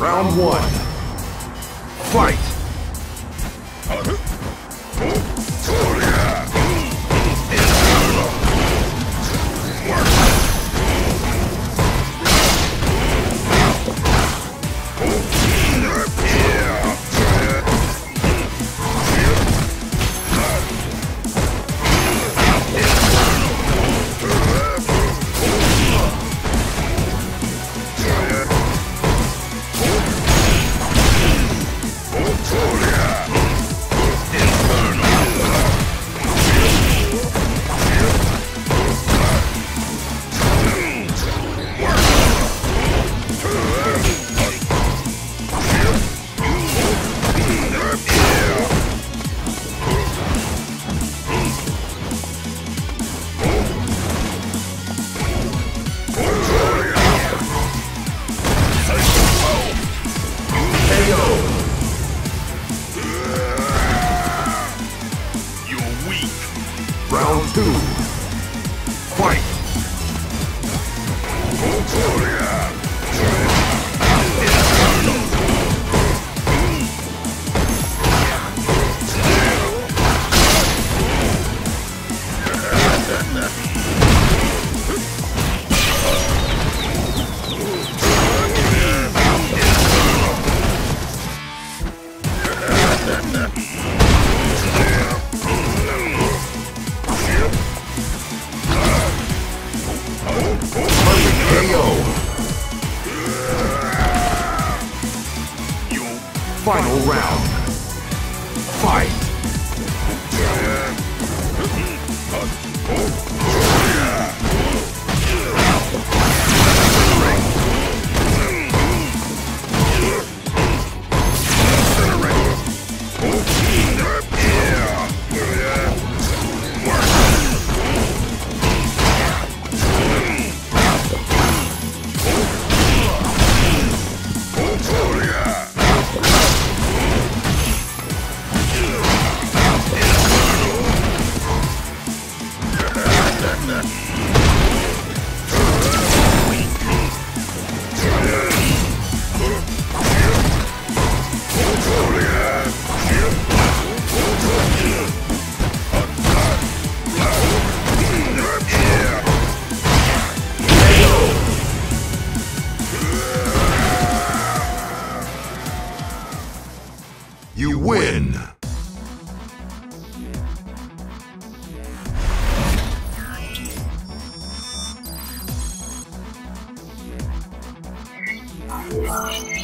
Round one. Fight! Final round. You win! Thank you.